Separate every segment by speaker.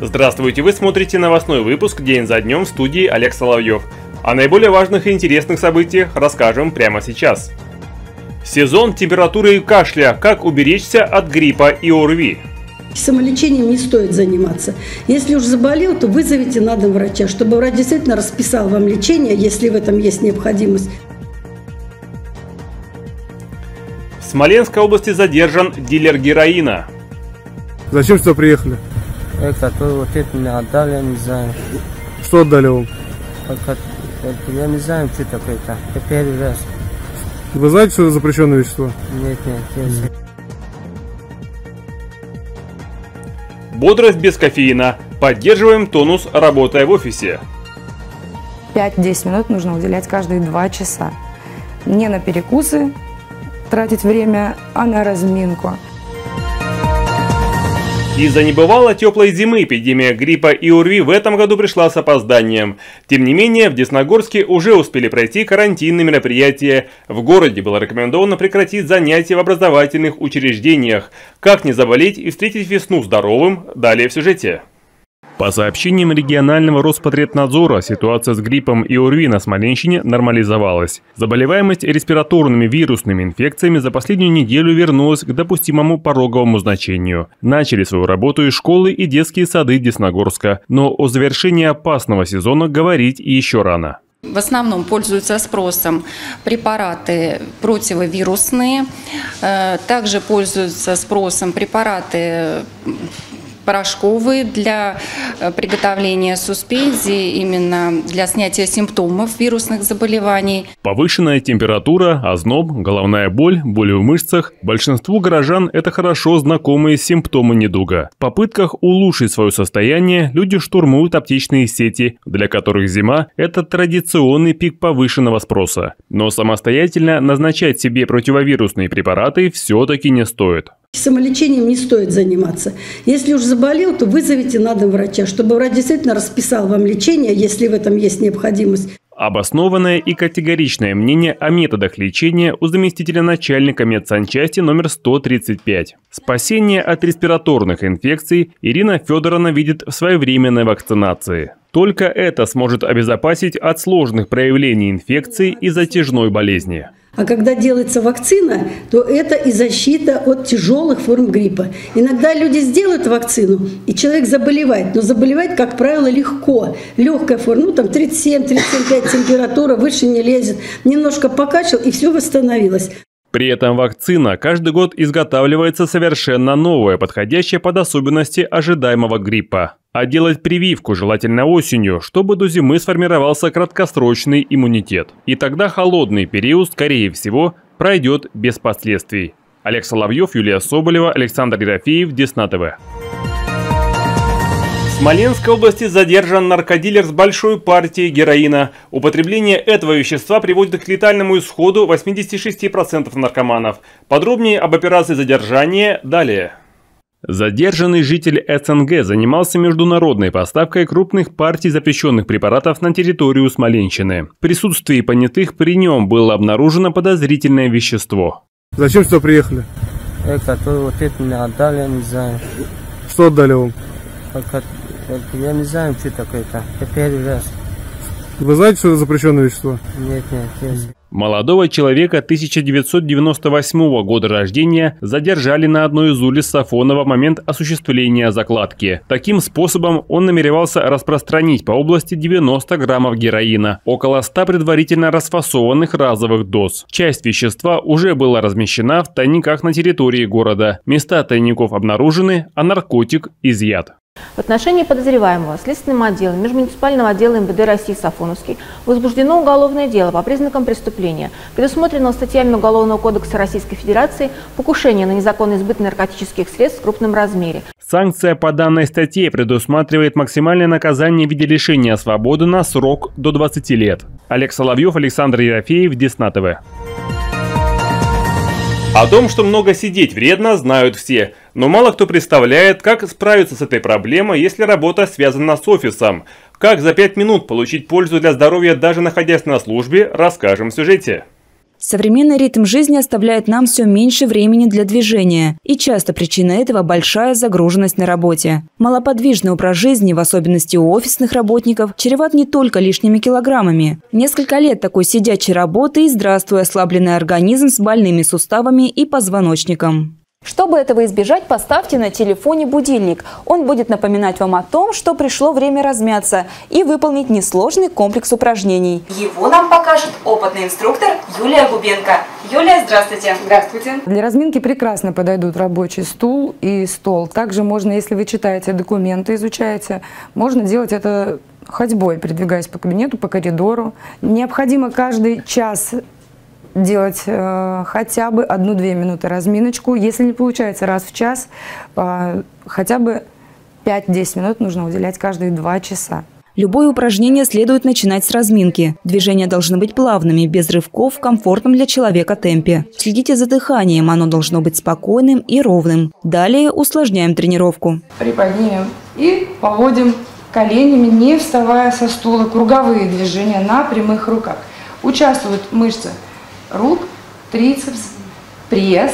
Speaker 1: Здравствуйте, вы смотрите новостной выпуск «День за днем» в студии Олег Соловьев. О наиболее важных и интересных событиях расскажем прямо сейчас. Сезон температуры и кашля. Как уберечься от гриппа и ОРВИ?
Speaker 2: Самолечением не стоит заниматься. Если уж заболел, то вызовите на дом врача, чтобы врач действительно расписал вам лечение, если в этом есть необходимость.
Speaker 1: В Смоленской области задержан дилер героина.
Speaker 3: Зачем сюда приехали?
Speaker 4: Это, то вот это мне отдали, я не знаю.
Speaker 3: Что отдали вам?
Speaker 4: Это, я не знаю, что такое-то. Это первый раз.
Speaker 3: Вы знаете, что это запрещенное вещество?
Speaker 4: Нет, нет, знаю.
Speaker 1: Бодрость без кофеина. Поддерживаем тонус, работая в офисе.
Speaker 5: 5-10 минут нужно уделять каждые 2 часа. Не на перекусы тратить время, а на разминку.
Speaker 1: Из-за небывало теплой зимы эпидемия гриппа и ОРВИ в этом году пришла с опозданием. Тем не менее, в Десногорске уже успели пройти карантинные мероприятия. В городе было рекомендовано прекратить занятия в образовательных учреждениях. Как не заболеть и встретить весну здоровым, далее в сюжете. По сообщениям регионального Роспотребнадзора, ситуация с гриппом и ОРВИ на Смоленщине нормализовалась. Заболеваемость респираторными вирусными инфекциями за последнюю неделю вернулась к допустимому пороговому значению. Начали свою работу и школы, и детские сады Десногорска. Но о завершении опасного сезона говорить еще рано.
Speaker 6: В основном пользуются спросом препараты противовирусные, э, также пользуются спросом препараты порошковые для э, приготовления суспензии, именно для снятия симптомов вирусных заболеваний.
Speaker 1: Повышенная температура, озноб, головная боль, боли в мышцах – большинству горожан это хорошо знакомые симптомы недуга. В попытках улучшить свое состояние люди штурмуют аптечные сети, для которых зима – это традиционный пик повышенного спроса. Но самостоятельно назначать себе противовирусные препараты все-таки не стоит.
Speaker 2: Самолечением не стоит заниматься. Если уж заболел, то вызовите на дом врача, чтобы врач действительно расписал вам лечение, если в этом есть необходимость.
Speaker 1: Обоснованное и категоричное мнение о методах лечения у заместителя начальника медсанчасти номер 135. Спасение от респираторных инфекций Ирина Федоровна видит в своевременной вакцинации. Только это сможет обезопасить от сложных проявлений инфекции и затяжной болезни.
Speaker 2: А когда делается вакцина, то это и защита от тяжелых форм гриппа. Иногда люди сделают вакцину, и человек заболевает, но заболевает, как правило, легко. Легкая форма, ну там 37-37,5 температура, выше не лезет. Немножко покачал, и все восстановилось.
Speaker 1: При этом вакцина каждый год изготавливается совершенно новая, подходящая под особенности ожидаемого гриппа. А делать прививку желательно осенью, чтобы до зимы сформировался краткосрочный иммунитет. И тогда холодный период, скорее всего, пройдет без последствий. Олег Соловьев, Юлия Соболева, Александр Ерофеев, Десна ТВ. В Смоленской области задержан наркодилер с большой партией героина. Употребление этого вещества приводит к летальному исходу 86% наркоманов. Подробнее об операции задержания далее. Задержанный житель СНГ занимался международной поставкой крупных партий запрещенных препаратов на территорию Смоленщины. В присутствии понятых при нем было обнаружено подозрительное вещество.
Speaker 3: Зачем сюда приехали?
Speaker 4: Это, то вот это мне отдали, не знаю.
Speaker 3: Что отдали вам?
Speaker 4: Как я не знаю, что такое-то. Это первый раз.
Speaker 3: Вы знаете, что это запрещенное вещество?
Speaker 4: Нет, нет, знаю.
Speaker 1: Молодого человека 1998 года рождения задержали на одной из улиц Сафонова в момент осуществления закладки. Таким способом он намеревался распространить по области 90 граммов героина, около 100 предварительно расфасованных разовых доз. Часть вещества уже была размещена в тайниках на территории города. Места тайников обнаружены, а наркотик изъят.
Speaker 7: В отношении подозреваемого Следственным отделом Межмуниципального отдела МВД России Сафоновский возбуждено уголовное дело по признакам преступления, предусмотренного статьями Уголовного кодекса Российской Федерации «Покушение на незаконный сбыт наркотических средств в крупном размере».
Speaker 1: Санкция по данной статье предусматривает максимальное наказание в виде лишения свободы на срок до 20 лет. Олег Соловьев, Александр Ерофеев, Десна ТВ. О том, что много сидеть вредно, знают все, но мало кто представляет, как справиться с этой проблемой, если работа связана с офисом. Как за 5 минут получить пользу для здоровья, даже находясь на службе, расскажем в сюжете.
Speaker 8: Современный ритм жизни оставляет нам все меньше времени для движения, и часто причина этого – большая загруженность на работе. Малоподвижный образ жизни, в особенности у офисных работников, чреват не только лишними килограммами. Несколько лет такой сидячей работы и здравствуй ослабленный организм с больными суставами и позвоночником.
Speaker 9: Чтобы этого избежать, поставьте на телефоне будильник. Он будет напоминать вам о том, что пришло время размяться и выполнить несложный комплекс упражнений.
Speaker 10: Его нам покажет опытный инструктор Юлия Губенко. Юлия, здравствуйте.
Speaker 5: Здравствуйте. Для разминки прекрасно подойдут рабочий стул и стол. Также можно, если вы читаете документы, изучаете, можно делать это ходьбой, передвигаясь по кабинету, по коридору. Необходимо каждый час делать э, хотя бы одну-две минуты разминочку. Если не получается раз в час, э, хотя бы 5-10 минут нужно уделять каждые 2 часа.
Speaker 8: Любое упражнение следует начинать с разминки. Движения должны быть плавными, без рывков, в комфортном для человека темпе. Следите за дыханием, оно должно быть спокойным и ровным. Далее усложняем тренировку.
Speaker 5: Приподнимем и поводим коленями, не вставая со стула. Круговые движения на прямых руках. Участвуют мышцы рук, трицепс, пресс.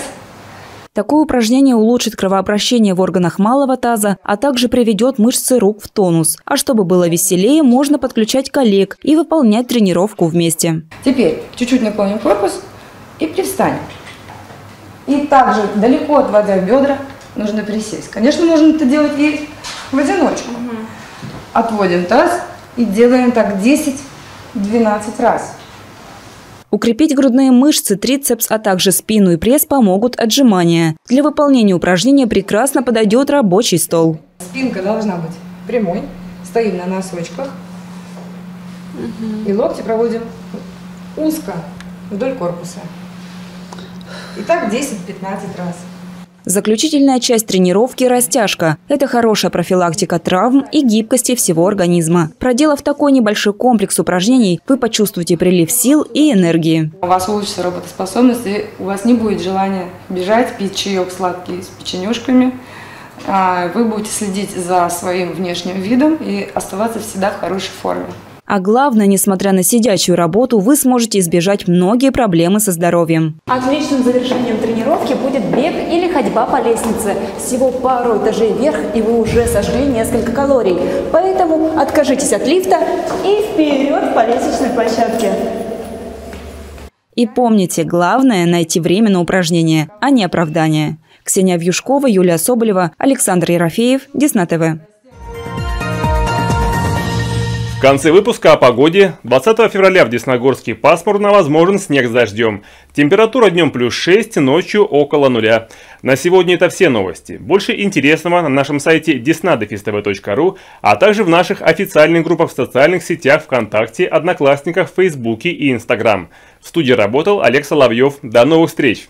Speaker 8: Такое упражнение улучшит кровообращение в органах малого таза, а также приведет мышцы рук в тонус. А чтобы было веселее, можно подключать коллег и выполнять тренировку вместе.
Speaker 5: Теперь чуть-чуть наклоним корпус и привстанем. И также, далеко отводя бедра, нужно присесть. Конечно, можно это делать и в одиночку. Отводим таз и делаем так 10-12 раз.
Speaker 8: Укрепить грудные мышцы, трицепс, а также спину и пресс помогут отжимания. Для выполнения упражнения прекрасно подойдет рабочий стол.
Speaker 5: Спинка должна быть прямой. Стоим на носочках. И локти проводим узко вдоль корпуса. И так 10-15 раз.
Speaker 8: Заключительная часть тренировки – растяжка. Это хорошая профилактика травм и гибкости всего организма. Проделав такой небольшой комплекс упражнений, вы почувствуете прилив сил и энергии.
Speaker 5: У вас улучшится работоспособность, и у вас не будет желания бежать, пить чаек сладкий с печенюшками. А, вы будете следить за своим внешним видом и оставаться всегда в хорошей форме.
Speaker 8: А главное, несмотря на сидячую работу, вы сможете избежать многие проблемы со здоровьем.
Speaker 9: Отличным завершением тренировки будет бег или ходьба по лестнице. Всего пару этажей вверх, и вы уже сожгли несколько калорий. Поэтому откажитесь от лифта и вперед по лестничной площадке.
Speaker 8: И помните, главное – найти время на упражнения, а не оправдания. Ксения Вьюшкова, Юлия Соболева, Александр Ерофеев, Десна ТВ.
Speaker 1: Конце выпуска о погоде. 20 февраля в Десногорске пасмурно возможен снег с дождем. Температура днем плюс 6, ночью около нуля. На сегодня это все новости. Больше интересного на нашем сайте desnadefistv.ru, а также в наших официальных группах в социальных сетях ВКонтакте, Одноклассниках, Фейсбуке и Инстаграм. В студии работал Олег Соловьев. До новых встреч!